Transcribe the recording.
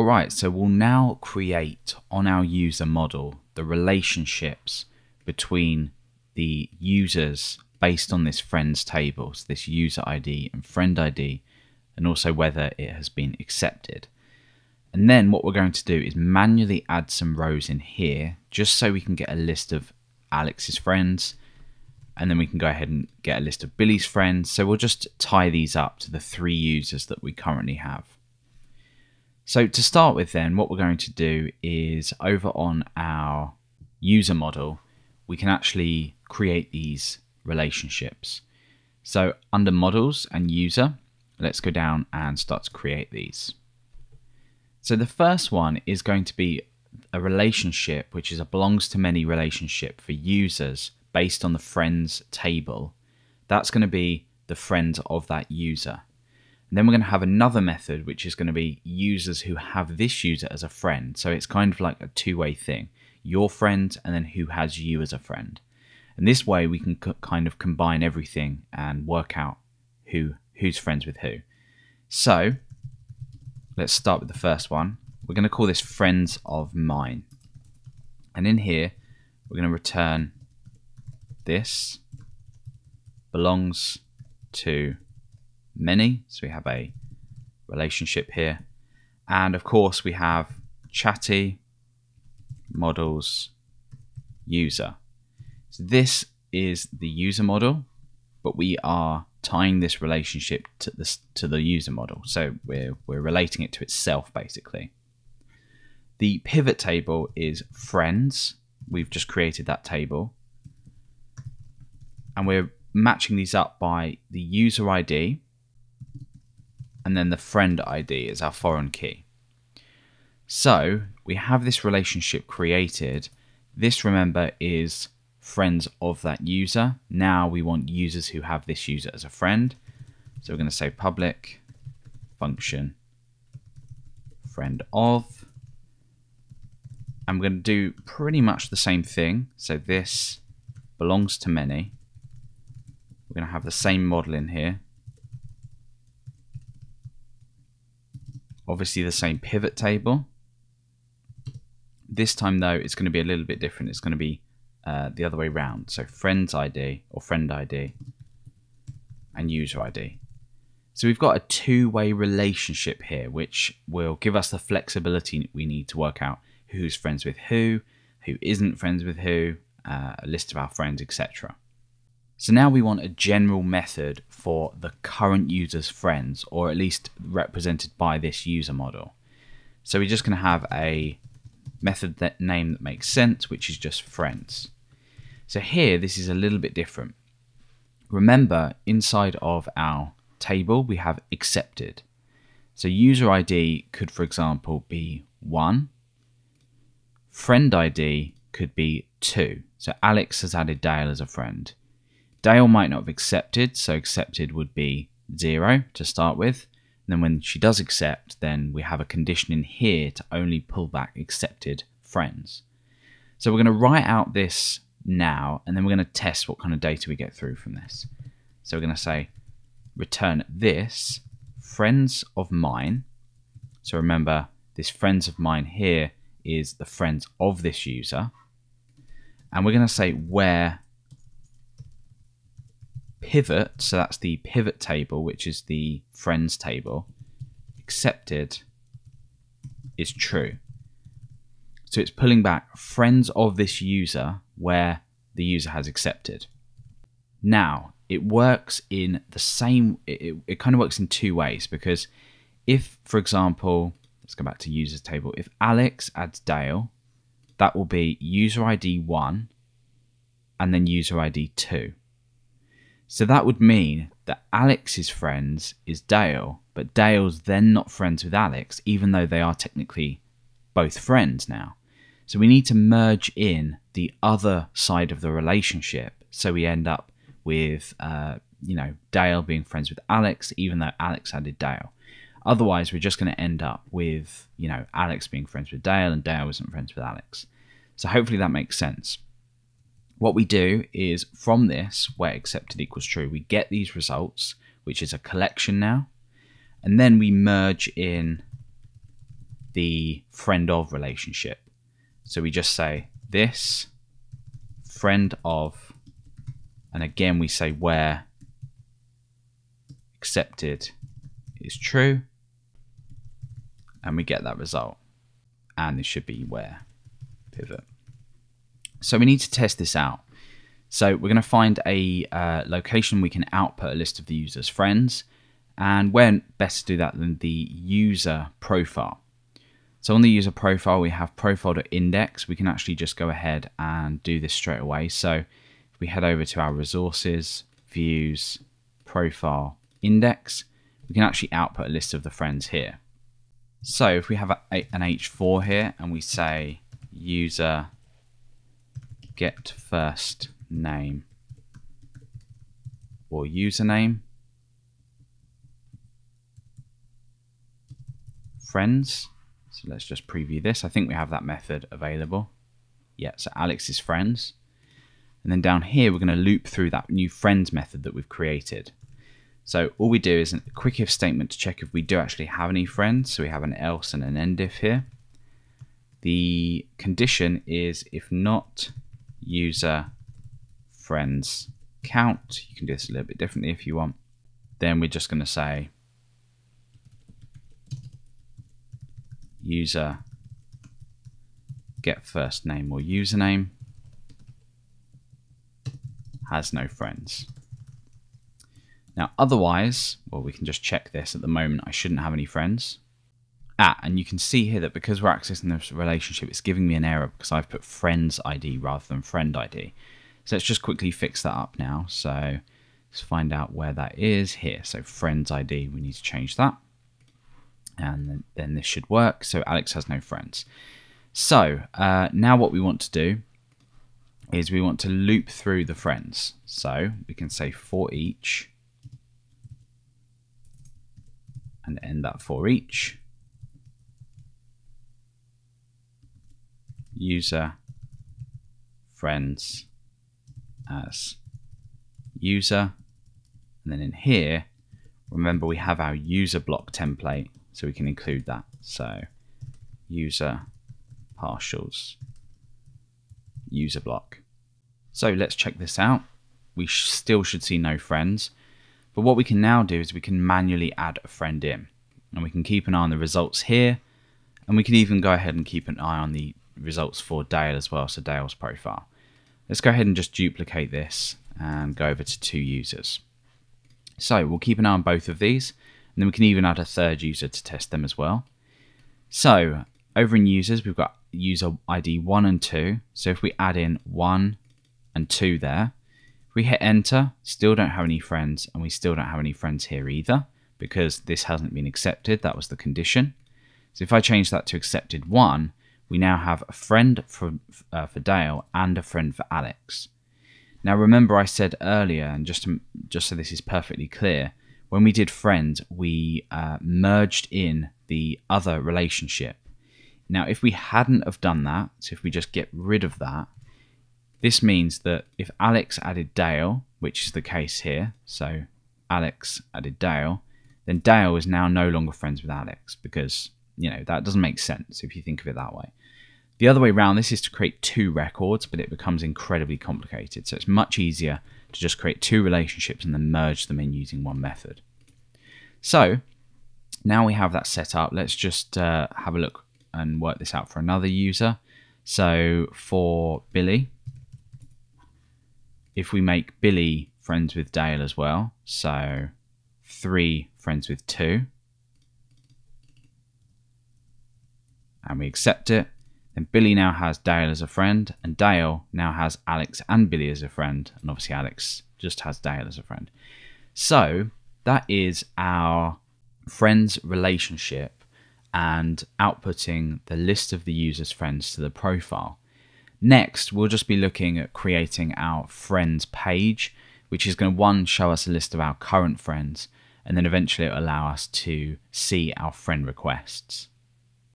Alright, so we'll now create on our user model the relationships between the users based on this friends table, so this user ID and friend ID, and also whether it has been accepted. And then what we're going to do is manually add some rows in here, just so we can get a list of Alex's friends, and then we can go ahead and get a list of Billy's friends. So we'll just tie these up to the three users that we currently have. So to start with then, what we're going to do is over on our user model, we can actually create these relationships. So under models and user, let's go down and start to create these. So the first one is going to be a relationship, which is a belongs to many relationship for users based on the friends table. That's going to be the friends of that user. And then we're going to have another method, which is going to be users who have this user as a friend. So it's kind of like a two-way thing. Your friend and then who has you as a friend. And this way we can kind of combine everything and work out who who's friends with who. So let's start with the first one. We're going to call this friends of mine. And in here, we're going to return this belongs to many. So we have a relationship here. And of course we have chatty models user. So this is the user model, but we are tying this relationship to this to the user model. So we're we're relating it to itself basically. The pivot table is friends. We've just created that table. And we're matching these up by the user ID and then the friend ID is our foreign key. So we have this relationship created. This, remember, is friends of that user. Now we want users who have this user as a friend. So we're going to say public function friend of. I'm going to do pretty much the same thing. So this belongs to many. We're going to have the same model in here. Obviously the same pivot table. This time though, it's going to be a little bit different. It's going to be uh, the other way around. So friends ID or friend ID and user ID. So we've got a two-way relationship here, which will give us the flexibility we need to work out who's friends with who, who isn't friends with who, uh, a list of our friends, etc. So now we want a general method for the current user's friends, or at least represented by this user model. So we're just going to have a method that name that makes sense, which is just friends. So here, this is a little bit different. Remember, inside of our table, we have accepted. So user ID could, for example, be 1. Friend ID could be 2. So Alex has added Dale as a friend. Dale might not have accepted, so accepted would be zero to start with. And then when she does accept, then we have a condition in here to only pull back accepted friends. So we're going to write out this now, and then we're going to test what kind of data we get through from this. So we're going to say return this friends of mine. So remember, this friends of mine here is the friends of this user. And we're going to say where pivot, so that's the pivot table, which is the friends table, accepted is true. So it's pulling back friends of this user where the user has accepted. Now, it works in the same, it, it kind of works in two ways because if, for example, let's go back to users table, if Alex adds Dale, that will be user ID 1 and then user ID 2. So that would mean that Alex's friends is Dale, but Dale's then not friends with Alex, even though they are technically both friends now. So we need to merge in the other side of the relationship so we end up with, uh, you know, Dale being friends with Alex, even though Alex added Dale. Otherwise, we're just going to end up with, you know, Alex being friends with Dale and Dale isn't friends with Alex. So hopefully that makes sense what we do is from this, where accepted equals true, we get these results, which is a collection now, and then we merge in the friend of relationship. So we just say this friend of, and again we say where accepted is true, and we get that result. And this should be where pivot. So we need to test this out. So we're going to find a uh, location we can output a list of the user's friends. And where best to do that than the user profile. So on the user profile, we have profile.index. We can actually just go ahead and do this straight away. So if we head over to our resources, views, profile, index, we can actually output a list of the friends here. So if we have a, an H4 here and we say user get first name or username. Friends. So let's just preview this. I think we have that method available. Yeah so Alex's friends. And then down here we're going to loop through that new friends method that we've created. So all we do is a quick if statement to check if we do actually have any friends. So we have an else and an end if here. The condition is if not user friends count. You can do this a little bit differently if you want. Then we're just going to say user get first name or username has no friends. Now otherwise, well we can just check this at the moment I shouldn't have any friends. Ah, and you can see here that because we're accessing this relationship it's giving me an error because I've put friends ID rather than friend ID. So let's just quickly fix that up now. So let's find out where that is here. So friends ID, we need to change that. And then, then this should work. So Alex has no friends. So uh, now what we want to do is we want to loop through the friends. So we can say for each and end that for each. User friends as user. And then in here, remember we have our user block template, so we can include that. So user partials, user block. So let's check this out. We sh still should see no friends. But what we can now do is we can manually add a friend in. And we can keep an eye on the results here. And we can even go ahead and keep an eye on the results for Dale as well, so Dale's profile. Let's go ahead and just duplicate this and go over to two users. So we'll keep an eye on both of these, and then we can even add a third user to test them as well. So over in users, we've got user ID 1 and 2. So if we add in 1 and 2 there, we hit enter, still don't have any friends, and we still don't have any friends here either, because this hasn't been accepted. That was the condition. So if I change that to accepted 1, we now have a friend for, uh, for Dale and a friend for Alex. Now remember I said earlier, and just, to, just so this is perfectly clear, when we did friend, we uh, merged in the other relationship. Now if we hadn't have done that, so if we just get rid of that, this means that if Alex added Dale, which is the case here, so Alex added Dale, then Dale is now no longer friends with Alex because, you know, that doesn't make sense if you think of it that way. The other way around, this is to create two records, but it becomes incredibly complicated. So it's much easier to just create two relationships and then merge them in using one method. So now we have that set up. Let's just uh, have a look and work this out for another user. So for Billy, if we make Billy friends with Dale as well, so three friends with two, and we accept it, then Billy now has Dale as a friend, and Dale now has Alex and Billy as a friend, and obviously Alex just has Dale as a friend. So that is our friends relationship and outputting the list of the user's friends to the profile. Next, we'll just be looking at creating our friends page, which is going to one show us a list of our current friends, and then eventually it'll allow us to see our friend requests.